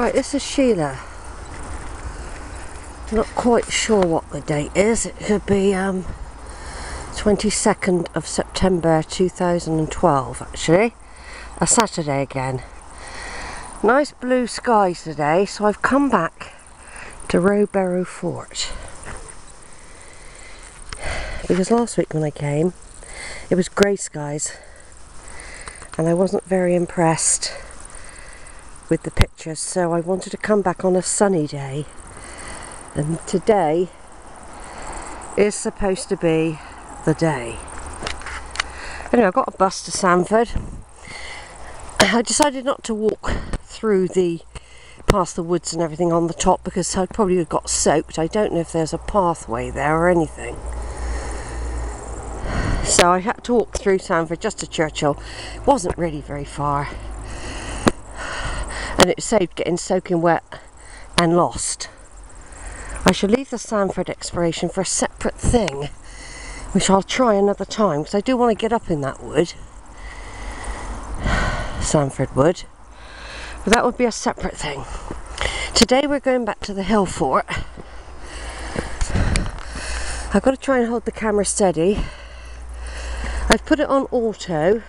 Right, this is Sheila. Not quite sure what the date is. It could be um, 22nd of September 2012 actually. A Saturday again. Nice blue skies today, so I've come back to Rowberrow Fort. Because last week when I came, it was grey skies and I wasn't very impressed with the pictures so I wanted to come back on a sunny day and today is supposed to be the day. Anyway, I got a bus to Sandford. I decided not to walk through the past the woods and everything on the top because I probably have got soaked. I don't know if there's a pathway there or anything. So I had to walk through Sandford just to Churchill. It wasn't really very far. And it saved getting soaking wet and lost. I shall leave the Sandford exploration for a separate thing, which I'll try another time, because I do want to get up in that wood. Sandford Wood. But that would be a separate thing. Today we're going back to the hill fort. I've got to try and hold the camera steady. I've put it on auto.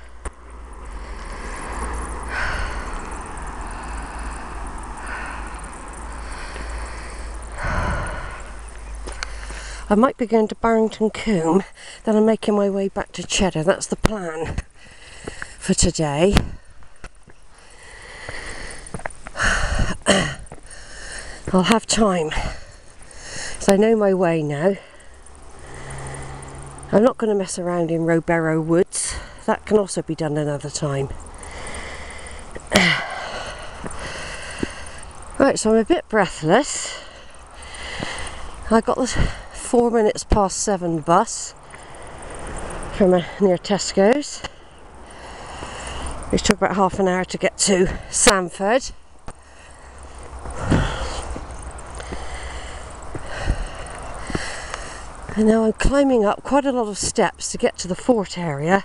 I might be going to Burrington Combe, then I'm making my way back to Cheddar. That's the plan for today. I'll have time. So I know my way now. I'm not going to mess around in Rowberrow Woods. That can also be done another time. right, so I'm a bit breathless. I got the four minutes past seven bus from a, near Tesco's, which took about half an hour to get to Sandford. And now I'm climbing up quite a lot of steps to get to the fort area,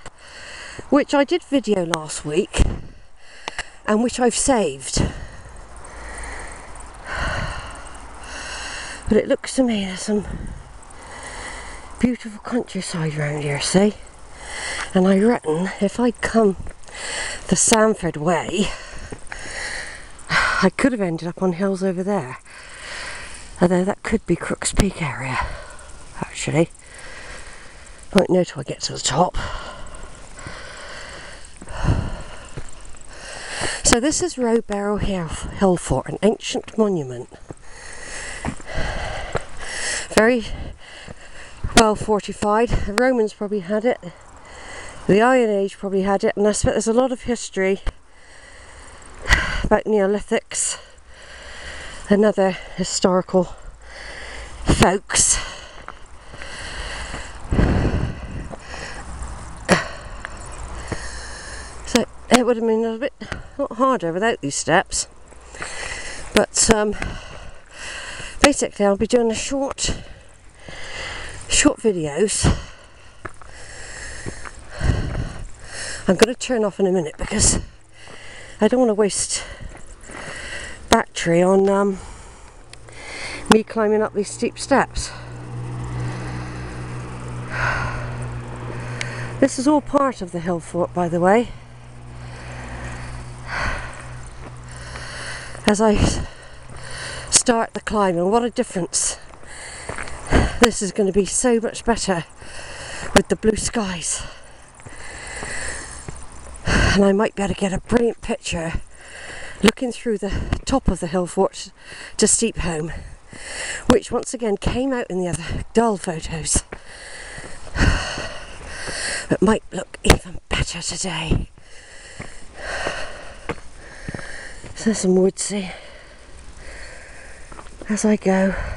which I did video last week and which I've saved. But it looks to me there's some beautiful countryside around here, see? And I reckon if I'd come the Sandford way, I could have ended up on hills over there. Although that could be Crooks Peak area actually. Won't know till I get to the top. So this is Rowberrow Hill Fort, an ancient monument. Very well fortified. The Romans probably had it. The Iron Age probably had it, and I expect there's a lot of history about Neolithics and other historical folks So it would have been a bit harder without these steps. But um, basically, I'll be doing a short, short videos. I'm going to turn off in a minute because I don't want to waste battery on um, me climbing up these steep steps. This is all part of the hill fort, by the way. as I start the climb and what a difference this is going to be so much better with the blue skies. And I might be able to get a brilliant picture looking through the top of the hill fort to Steep Holm, which once again came out in the other dull photos. But might look even better today. So there's some woodsy as I go.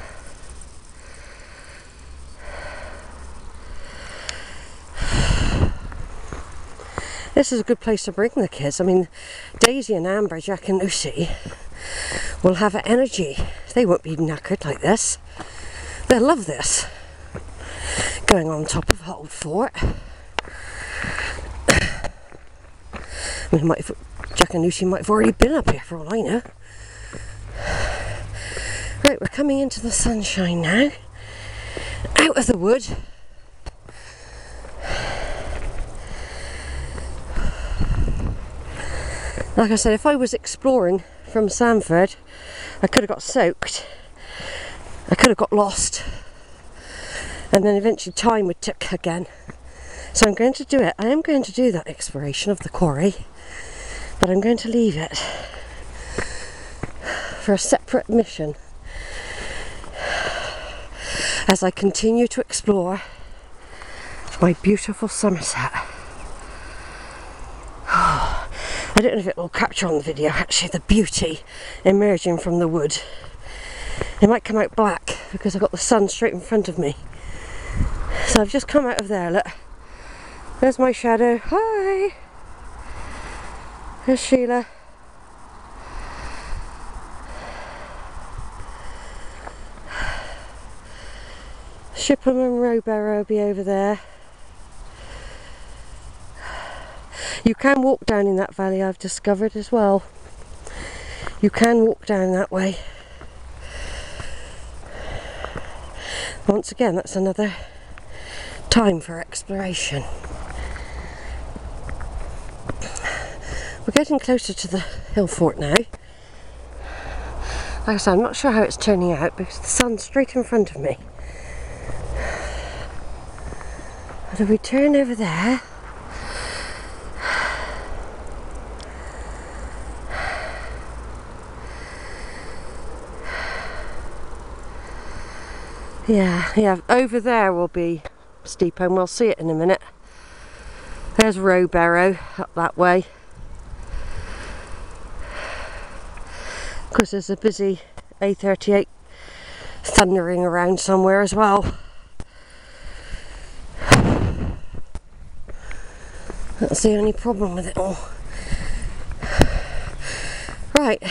This is a good place to bring the kids. I mean, Daisy and Amber, Jack and Lucy will have energy. They won't be knackered like this. They'll love this. Going on top of Old Fort. We might have Jack and Lucy might have already been up here for all I know. Right, we're coming into the sunshine now. Out of the wood. Like I said, if I was exploring from Sandford, I could have got soaked. I could have got lost. And then eventually time would tick again. So I'm going to do it. I am going to do that exploration of the quarry, but I'm going to leave it for a separate mission as I continue to explore my beautiful Somerset. I don't know if it will capture on the video actually the beauty emerging from the wood. It might come out black because I've got the sun straight in front of me. So I've just come out of there, look. There's my shadow. Hi! There's Sheila. Shipham and Rowberrow will be over there. You can walk down in that valley I've discovered as well. You can walk down that way. Once again, that's another time for exploration. We're getting closer to the hill fort now. Like I said, I'm not sure how it's turning out because the sun's straight in front of me. But if we turn over there, Yeah, yeah, over there will be steep and we'll see it in a minute. There's Rowberrow up that way. Of course there's a busy A38 thundering around somewhere as well. That's the only problem with it all. Right,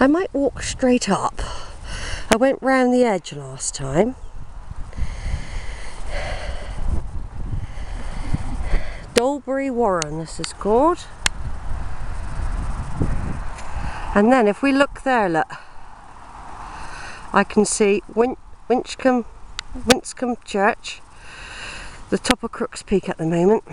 I might walk straight up I went round the edge last time. Dolbury Warren this is called. And then if we look there, look, I can see Win Winscombe, Church, the top of Crooks Peak at the moment.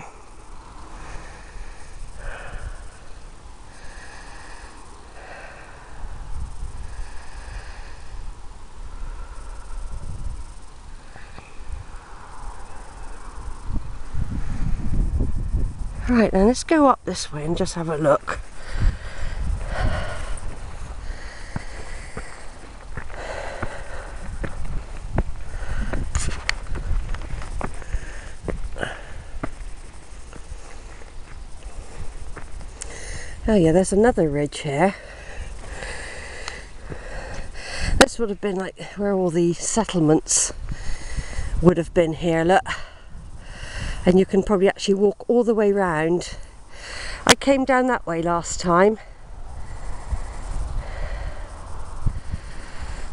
Right then, let's go up this way and just have a look. Oh yeah, there's another ridge here. This would have been like where all the settlements would have been here, look and you can probably actually walk all the way round. I came down that way last time.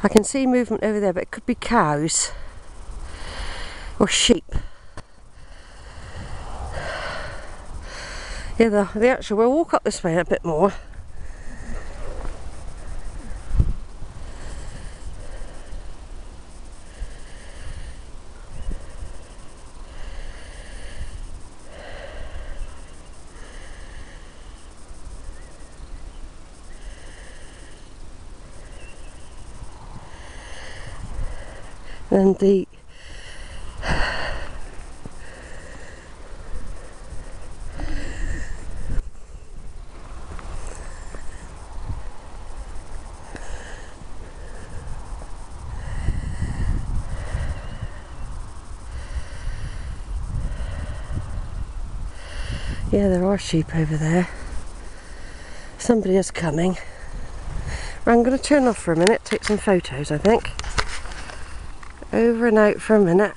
I can see movement over there, but it could be cows or sheep. Yeah, the, the actual, we'll walk up this way a bit more. And the Yeah, there are sheep over there. Somebody is coming. I'm going to turn off for a minute, take some photos, I think over and out for a minute.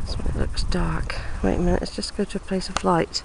That's when it looks dark. Wait a minute, let's just go to a place of light.